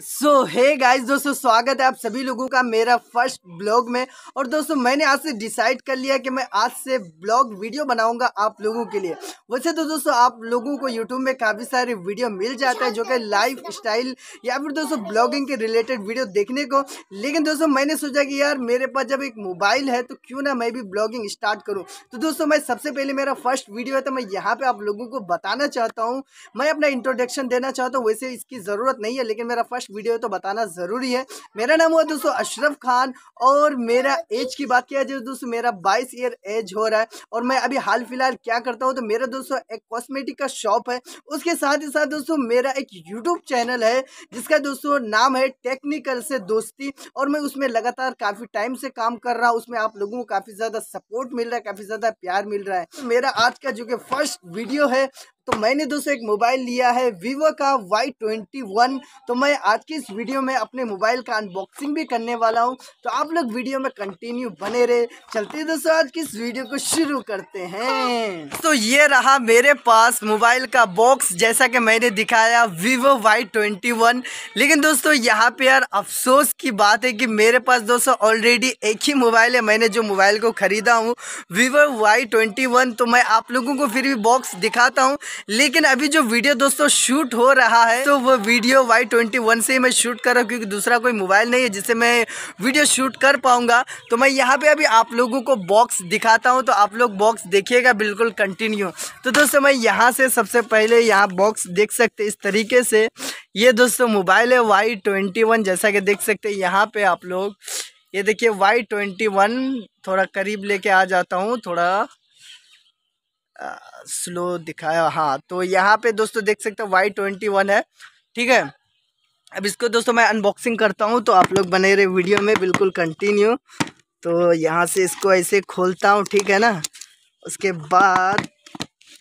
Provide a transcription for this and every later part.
सो hey guys दोस्तों, स्वागत है आप सभी लोगों का मेरा फ़र्स्ट ब्लॉग में। और दोस्तों, मैंने आज से डिसाइड कर लिया कि मैं आज से ब्लॉग वीडियो बनाऊँगा आप लोगों के लिए। वैसे तो दोस्तों, आप लोगों को यूट्यूब में काफ़ी सारे वीडियो मिल जाता है, जो कि लाइफ स्टाइल या फिर दोस्तों ब्लॉगिंग के रिलेटेड वीडियो देखने को। लेकिन दोस्तों, मैंने सोचा कि यार, मेरे पास जब एक मोबाइल है तो क्यों ना मैं भी ब्लॉगिंग स्टार्ट करूँ? तो दोस्तों, मैं सबसे पहले मेरा फ़र्स्ट वीडियो है तो मैं यहाँ पर आप लोगों को बताना चाहता हूँ। मैं अपना इंट्रोडक्शन देना चाहता हूँ, वैसे इसकी ज़रूरत नहीं है, लेकिन मेरा फ़र्स्ट वीडियो तो बताना ज़रूरी है। मेरा नाम हुआ दोस्तों अशरफ खान और मेरा एज की बात किया जाए दोस्तों मेरा 22 ईयर एज हो रहा है और मैं अभी हाल फ़िलहाल क्या करता हूँ तो मेरा दोस्तों एक कॉस्मेटिक का शॉप है। उसके साथ ही साथ दोस्तों मेरा एक यूट्यूब चैनल है जिसका दोस्तों नाम है टेक्निकल से दोस्ती और मैं उसमें लगातार काफ़ी टाइम से काम कर रहा हूँ। उसमें आप लोगों को काफ़ी ज़्यादा सपोर्ट मिल रहा है, काफ़ी ज़्यादा प्यार मिल रहा है। मेरा आज का जो कि फ़र्स्ट वीडियो है तो मैंने दोस्तों एक मोबाइल लिया है वीवो का वाई ट्वेंटी वन तो मैं आज की इस वीडियो में अपने मोबाइल का अनबॉक्सिंग भी करने वाला हूँ। तो आप लोग वीडियो में कंटिन्यू बने रहे। चलते दोस्तों आज की इस वीडियो को शुरू करते हैं। तो ये रहा मेरे पास मोबाइल का बॉक्स जैसा कि मैंने दिखाया वीवो वाई ट्वेंटी वन लेकिन दोस्तों यहाँ पे यार अफसोस की बात है कि मेरे पास दोस्तों ऑलरेडी एक ही मोबाइल है। मैंने जो मोबाइल को ख़रीदा हूँ वीवो वाई ट्वेंटी वन तो मैं आप लोगों को फिर भी बॉक्स दिखाता हूँ। लेकिन अभी जो वीडियो दोस्तों शूट हो रहा है तो वो वीडियो वाई ट्वेंटी वन से ही मैं शूट कर रहा हूँ, क्योंकि दूसरा कोई मोबाइल नहीं है जिससे मैं वीडियो शूट कर पाऊँगा। तो मैं यहाँ पे अभी आप लोगों को बॉक्स दिखाता हूँ तो आप लोग बॉक्स देखिएगा, बिल्कुल कंटिन्यू तो दोस्तों मैं यहाँ से सबसे पहले यहाँ बॉक्स देख सकते इस तरीके से। ये दोस्तों मोबाइल है वाई ट्वेंटी वन जैसा कि देख सकते हैं, यहाँ पे आप लोग, ये देखिए वाई ट्वेंटी वन थोड़ा करीब लेके आ जाता हूँ, थोड़ा स्लो दिखाया। हाँ तो यहाँ पे दोस्तों देख सकते हो वाई ट्वेंटी वन है। ठीक है? अब इसको दोस्तों मैं अनबॉक्सिंग करता हूँ तो आप लोग बने रहे वीडियो में, बिल्कुल कंटिन्यू तो यहाँ से इसको ऐसे खोलता हूँ, ठीक है ना? उसके बाद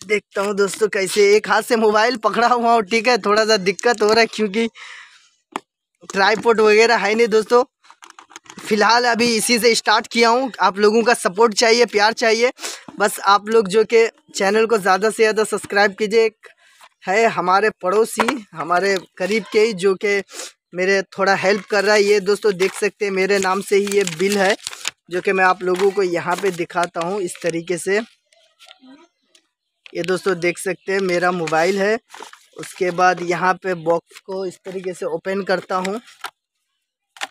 देखता हूँ दोस्तों कैसे एक हाथ से मोबाइल पकड़ा हुआ हूँ, ठीक है? थोड़ा सा दिक्कत हो रहा है क्योंकि ट्राईपोर्ट वगैरह है नहीं दोस्तों। फ़िलहाल अभी इसी से स्टार्ट किया हूँ। आप लोगों का सपोर्ट चाहिए, प्यार चाहिए। बस आप लोग जो कि चैनल को ज़्यादा से ज़्यादा सब्सक्राइब कीजिए। है हमारे पड़ोसी, हमारे करीब के ही, जो कि मेरे थोड़ा हेल्प कर रहा है। ये दोस्तों देख सकते हैं, मेरे नाम से ही ये बिल है, जो कि मैं आप लोगों को यहाँ पे दिखाता हूँ इस तरीके से। ये दोस्तों देख सकते हैं, मेरा मोबाइल है। उसके बाद यहाँ पे बॉक्स को इस तरीके से ओपन करता हूँ।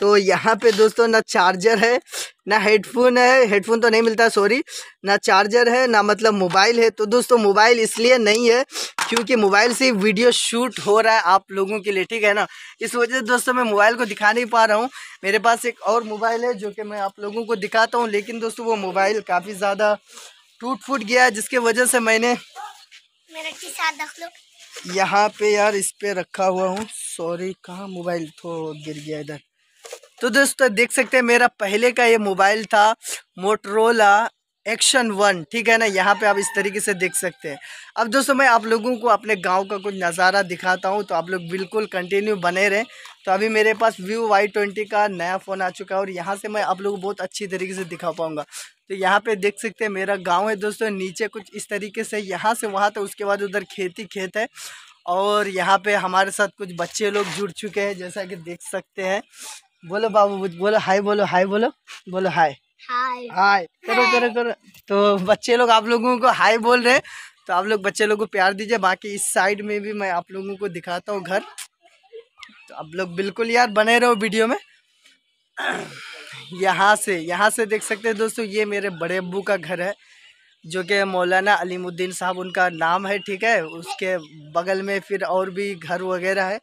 तो यहाँ पे दोस्तों ना चार्जर है ना हेडफोन है हेडफोन तो नहीं मिलता सॉरी ना चार्जर है ना मतलब मोबाइल है। तो दोस्तों मोबाइल इसलिए नहीं है क्योंकि मोबाइल से वीडियो शूट हो रहा है आप लोगों के लिए ठीक है ना? इस वजह से दोस्तों मैं मोबाइल को दिखा नहीं पा रहा हूँ। मेरे पास एक और मोबाइल है जो कि मैं आप लोगों को दिखाता हूँ लेकिन दोस्तों वो मोबाइल काफ़ी ज़्यादा टूट फूट गया है जिसके वजह से मैंने यहाँ पे यार इस पे रखा हुआ हूँ। सॉरी कहाँ मोबाइल तो गिर गया इधर। तो दोस्तों, देख सकते हैं मेरा पहले का ये मोबाइल था मोटरोला एक्शन वन ठीक है ना? यहाँ पे आप इस तरीके से देख सकते हैं। अब दोस्तों, मैं आप लोगों को अपने गाँव का कुछ नज़ारा दिखाता हूँ तो आप लोग बिल्कुल कंटिन्यू बने रहें। तो अभी मेरे पास व्यू वाई ट्वेंटी का नया फ़ोन आ चुका है और यहाँ से मैं आप लोगों को बहुत अच्छी तरीके से दिखा पाऊँगा। तो यहाँ पे देख सकते हैं मेरा गाँव है दोस्तों, नीचे कुछ इस तरीके से यहाँ से वहाँ तो उसके बाद उधर खेती खेत है। और यहाँ पे हमारे साथ कुछ बच्चे लोग जुड़ चुके हैं, जैसा कि देख सकते हैं। बोलो बाबू बोलो हाय बोलो हाय बोलो बोलो हाय। हाय। करो करो करो। तो बच्चे लोग आप लोगों को हाय बोल रहे हैं। तो आप लोग बच्चे लोग को प्यार दीजिए। बाकी इस साइड में भी मैं आप लोगों को दिखाता हूँ घर। तो आप लोग बिल्कुल यार बने रहो वीडियो में। यहाँ से यहाँ से देख सकते हैं दोस्तों ये मेरे बड़े अबू का घर है जो कि मौलाना अलीमुद्दीन साहब उनका नाम है ठीक है? उसके बगल में फिर और भी घर वगैरह है।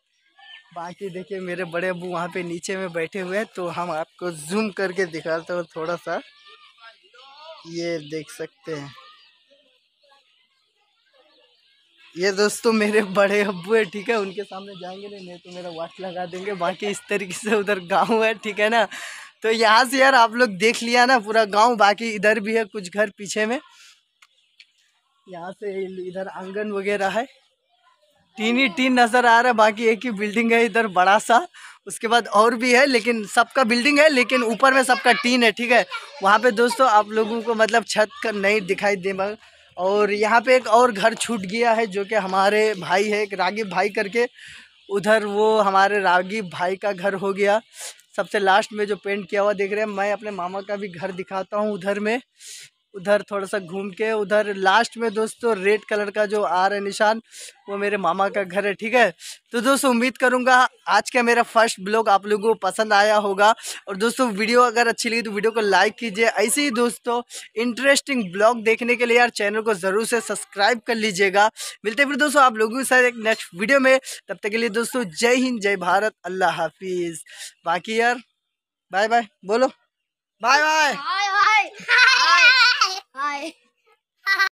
बाकी देखिए मेरे बड़े अबू वहाँ पे नीचे में बैठे हुए हैं तो हम आपको जूम करके दिखाते हैं थोड़ा सा ये देख सकते हैं। ये दोस्तों मेरे बड़े अबू है, ठीक है? उनके सामने जाएँगे नहीं नहीं तो मेरा वाट लगा देंगे। बाकी इस तरीके से उधर गाँव है, ठीक है ना? तो यहाँ से यार आप लोग देख लिया ना पूरा गाँव, बाकी इधर भी है कुछ घर पीछे में। यहाँ से इधर आँगन वगैरह है। टीन ही टीन नज़र आ रहा है, बाकी एक ही बिल्डिंग है इधर बड़ा सा उसके बाद और भी है, लेकिन सबका बिल्डिंग है, लेकिन ऊपर में सबका टीन है, ठीक है? वहाँ पे दोस्तों आप लोगों को मतलब छत का नहीं दिखाई दे और यहाँ पे एक और घर छूट गया है, जो कि हमारे भाई है, एक रागिब भाई करके। उधर वो हमारे रागी भाई का घर हो गया। सबसे लास्ट में जो पेंट किया हुआ देख रहे हैं, मैं अपने मामा का भी घर दिखाता हूँ उधर में। उधर थोड़ा सा घूम के, उधर लास्ट में दोस्तों रेड कलर का जो आ रहा है निशान, वो मेरे मामा का घर है, ठीक है? तो दोस्तों उम्मीद करूँगा आज का मेरा फ़र्स्ट ब्लॉग आप लोगों को पसंद आया होगा। और दोस्तों वीडियो अगर अच्छी लगी तो वीडियो को लाइक कीजिए। ऐसे ही दोस्तों इंटरेस्टिंग ब्लॉग देखने के लिए यार चैनल को ज़रूर से सब्सक्राइब कर लीजिएगा। मिलते फिर दोस्तों आप लोगों के साथ एक नेक्स्ट वीडियो में। तब तक के लिए दोस्तों जय हिंद, जय भारत, अल्लाह हाफिज़। बाकी यार बाय बाय बोलो। Bye bye. Hi.